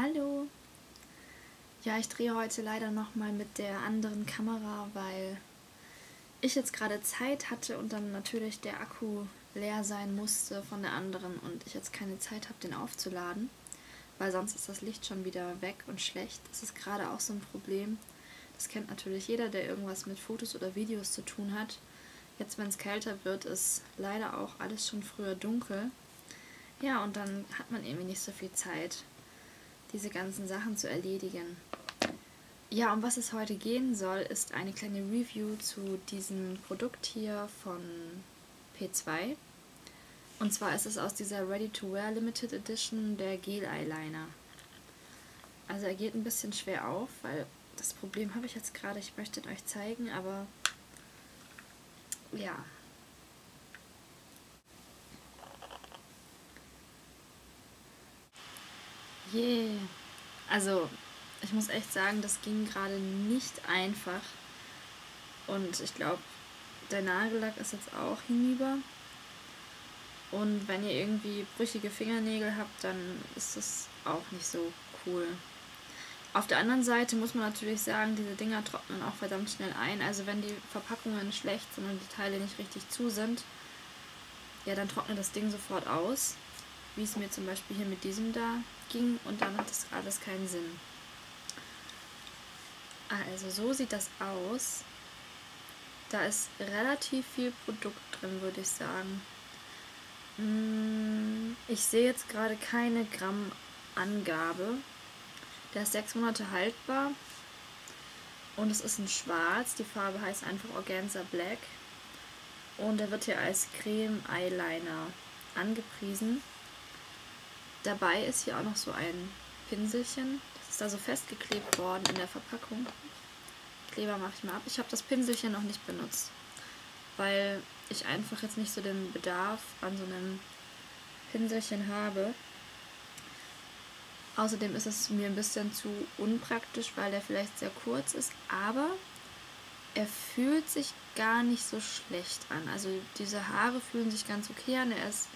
Hallo! Ja, ich drehe heute leider nochmal mit der anderen Kamera, weil ich jetzt gerade Zeit hatte und dann natürlich der Akku leer sein musste von der anderen und ich jetzt keine Zeit habe, den aufzuladen, weil sonst ist das Licht schon wieder weg und schlecht. Das ist gerade auch so ein Problem. Das kennt natürlich jeder, der irgendwas mit Fotos oder Videos zu tun hat. Jetzt, wenn es kälter wird, ist leider auch alles schon früher dunkel. Ja, und dann hat man irgendwie nicht so viel Zeit, diese ganzen Sachen zu erledigen. Ja, um was es heute gehen soll, ist eine kleine Review zu diesem Produkt hier von P2. Und zwar ist es aus dieser Ready-to-Wear Limited Edition der Gel Eyeliner. Also er geht ein bisschen schwer auf, weil das Problem habe ich jetzt gerade, ich möchte ihn euch zeigen, aber ja, Yeah. Also, ich muss echt sagen, das ging gerade nicht einfach. Und ich glaube, der Nagellack ist jetzt auch hinüber. Und wenn ihr irgendwie brüchige Fingernägel habt, dann ist das auch nicht so cool. Auf der anderen Seite muss man natürlich sagen, diese Dinger trocknen auch verdammt schnell ein. Also wenn die Verpackungen schlecht sind und die Teile nicht richtig zu sind, ja, dann trocknet das Ding sofort aus. Wie es mir zum Beispiel hier mit diesem da ging und dann hat das alles keinen Sinn. Also so sieht das aus. Da ist relativ viel Produkt drin, würde ich sagen. Hm, ich sehe jetzt gerade keine Grammangabe. Der ist sechs Monate haltbar. Und es ist in schwarz. Die Farbe heißt einfach Organza Black. Und er wird hier als Creme Eyeliner angepriesen. Dabei ist hier auch noch so ein Pinselchen. Das ist da so festgeklebt worden in der Verpackung. Kleber mache ich mal ab. Ich habe das Pinselchen noch nicht benutzt, weil ich einfach jetzt nicht so den Bedarf an so einem Pinselchen habe. Außerdem ist es mir ein bisschen zu unpraktisch, weil der vielleicht sehr kurz ist, aber er fühlt sich gar nicht so schlecht an. Also diese Haare fühlen sich ganz okay an. Er ist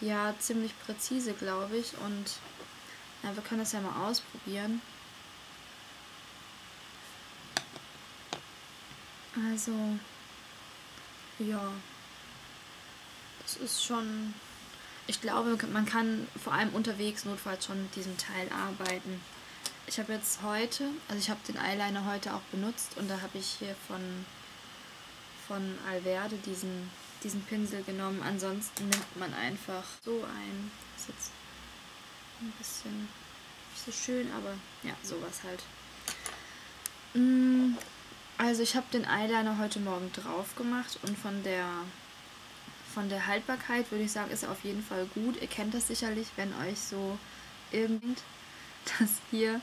ja ziemlich präzise, glaube ich. Und ja, wir können das ja mal ausprobieren. Also, ja, das ist schon, ich glaube, man kann vor allem unterwegs notfalls schon mit diesem Teil arbeiten. Ich habe jetzt heute, also ich habe den Eyeliner heute auch benutzt und da habe ich hier von, von Alverde diesen diesen Pinsel genommen. Ansonsten nimmt man einfach so ein. Ist jetzt ein bisschen nicht so schön, aber ja, sowas halt. Mm, also ich habe den Eyeliner heute Morgen drauf gemacht und von der von der Haltbarkeit würde ich sagen, ist er auf jeden Fall gut. Ihr kennt das sicherlich, wenn euch so irgend, dass hier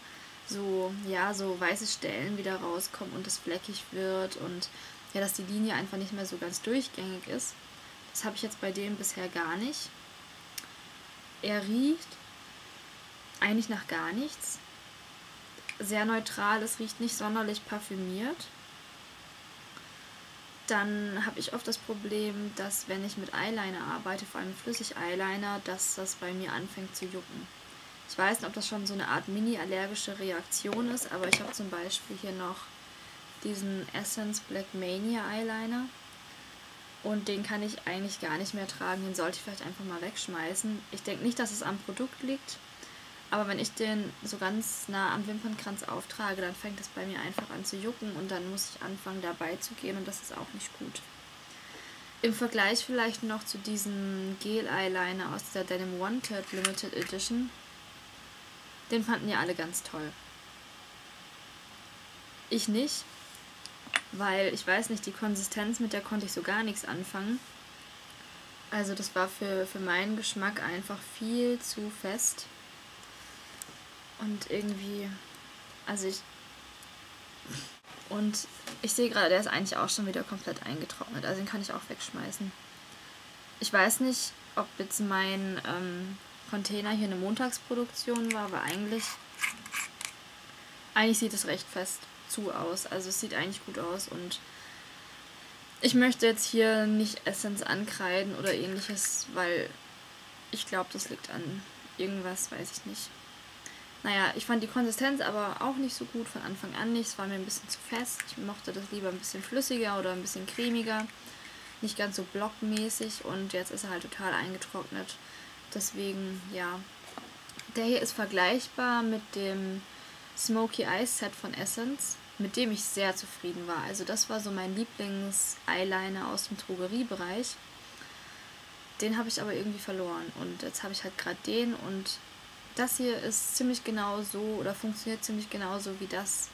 so, ja, so weiße Stellen wieder rauskommen und es fleckig wird und ja, dass die Linie einfach nicht mehr so ganz durchgängig ist. Das habe ich jetzt bei dem bisher gar nicht. Er riecht eigentlich nach gar nichts. Sehr neutral, es riecht nicht sonderlich parfümiert. Dann habe ich oft das Problem, dass wenn ich mit Eyeliner arbeite, vor allem Flüssig-Eyeliner, dass das bei mir anfängt zu jucken. Ich weiß nicht, ob das schon so eine Art mini-allergische Reaktion ist, aber ich habe zum Beispiel hier noch diesen Essence Black Mania Eyeliner. Und den kann ich eigentlich gar nicht mehr tragen. Den sollte ich vielleicht einfach mal wegschmeißen. Ich denke nicht, dass es am Produkt liegt. Aber wenn ich den so ganz nah am Wimpernkranz auftrage, dann fängt es bei mir einfach an zu jucken und dann muss ich anfangen dabei zu gehen und das ist auch nicht gut. Im Vergleich vielleicht noch zu diesem Gel-Eyeliner aus der Denim One Third Limited Edition. Den fanden ja alle ganz toll. Ich nicht, weil ich weiß nicht, die Konsistenz, mit der konnte ich so gar nichts anfangen. Also das war für, für meinen Geschmack einfach viel zu fest. Und irgendwie, also ich... Und ich sehe gerade, der ist eigentlich auch schon wieder komplett eingetrocknet. Also den kann ich auch wegschmeißen. Ich weiß nicht, ob jetzt mein ähm, Container hier eine Montagsproduktion war, aber eigentlich, eigentlich sieht es recht fest zu aus. Also es sieht eigentlich gut aus und ich möchte jetzt hier nicht Essence ankreiden oder ähnliches, weil ich glaube, das liegt an irgendwas, weiß ich nicht. Naja, ich fand die Konsistenz aber auch nicht so gut von Anfang an nicht. Es war mir ein bisschen zu fest. Ich mochte das lieber ein bisschen flüssiger oder ein bisschen cremiger. Nicht ganz so blockmäßig und jetzt ist er halt total eingetrocknet. Deswegen, ja. Der hier ist vergleichbar mit dem Smoky Eyes Set von Essence, mit dem ich sehr zufrieden war. Also das war so mein Lieblings-Eyeliner aus dem Drogeriebereich. Den habe ich aber irgendwie verloren und jetzt habe ich halt gerade den und das hier ist ziemlich genau so oder funktioniert ziemlich genauso wie das,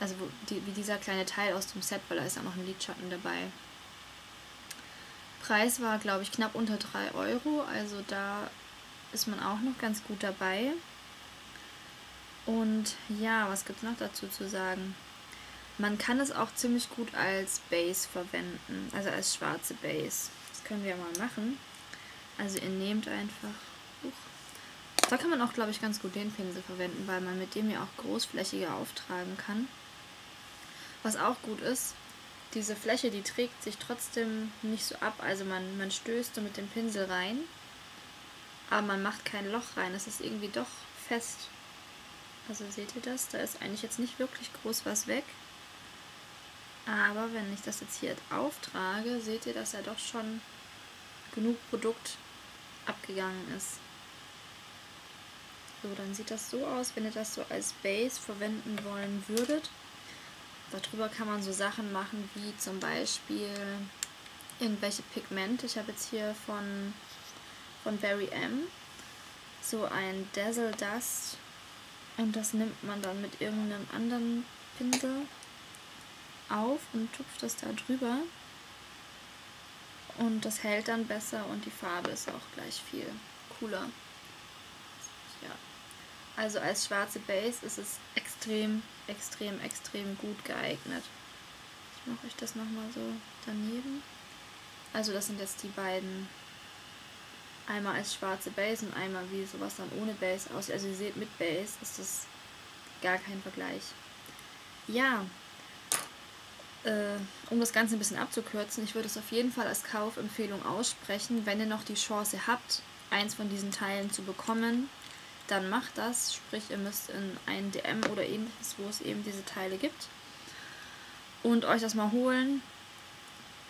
also wie dieser kleine Teil aus dem Set, weil da ist auch noch ein Lidschatten dabei. Preis war, glaube ich, knapp unter 3 Euro, also da ist man auch noch ganz gut dabei. Und ja, was gibt es noch dazu zu sagen? Man kann es auch ziemlich gut als Base verwenden, also als schwarze Base. Das können wir mal machen. Also ihr nehmt einfach... Uh, da kann man auch, glaube ich, ganz gut den Pinsel verwenden, weil man mit dem ja auch großflächiger auftragen kann. Was auch gut ist, diese Fläche, die trägt sich trotzdem nicht so ab. Also man, man stößt mit dem Pinsel rein, aber man macht kein Loch rein. Es ist irgendwie doch fest. Also seht ihr das? Da ist eigentlich jetzt nicht wirklich groß was weg. Aber wenn ich das jetzt hier auftrage, seht ihr, dass er doch schon genug Produkt abgegangen ist. So, dann sieht das so aus, wenn ihr das so als Base verwenden wollen würdet. Darüber kann man so Sachen machen wie zum Beispiel irgendwelche Pigmente. Ich habe jetzt hier von, von Barry M so ein Dazzle Dust und das nimmt man dann mit irgendeinem anderen Pinsel auf und tupft das da drüber. Und das hält dann besser und die Farbe ist auch gleich viel cooler. Ja. Also als schwarze Base ist es extrem, extrem, extrem gut geeignet. Ich mache euch das nochmal so daneben. Also das sind jetzt die beiden einmal als schwarze Base und einmal wie sowas dann ohne Base aussieht. Also ihr seht, mit Base ist das gar kein Vergleich. Ja, äh, um das Ganze ein bisschen abzukürzen, ich würde es auf jeden Fall als Kaufempfehlung aussprechen. Wenn ihr noch die Chance habt, eins von diesen Teilen zu bekommen, dann macht das. Sprich, ihr müsst in ein DM oder ähnliches, wo es eben diese Teile gibt, und euch das mal holen.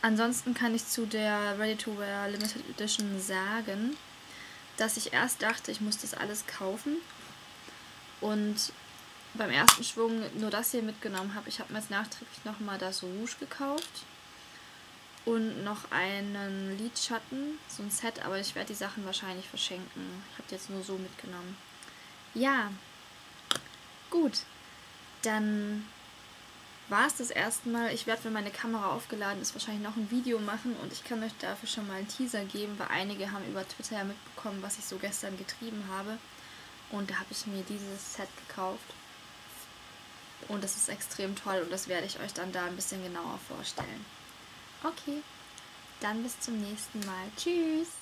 Ansonsten kann ich zu der Ready-to-Wear Limited Edition sagen, dass ich erst dachte, ich muss das alles kaufen und beim ersten Schwung nur das hier mitgenommen habe. Ich habe mir jetzt nachträglich nochmal das Rouge gekauft und noch einen Lidschatten, so ein Set, aber ich werde die Sachen wahrscheinlich verschenken. Ich habe die jetzt nur so mitgenommen. Ja, gut, dann war es das erste Mal. Ich werde, wenn meine Kamera aufgeladen ist, wahrscheinlich noch ein Video machen und ich kann euch dafür schon mal einen Teaser geben, weil einige haben über Twitter ja mitbekommen, was ich so gestern getrieben habe. Und da habe ich mir dieses Set gekauft. Und das ist extrem toll und das werde ich euch dann da ein bisschen genauer vorstellen. Okay, dann bis zum nächsten Mal. Tschüss!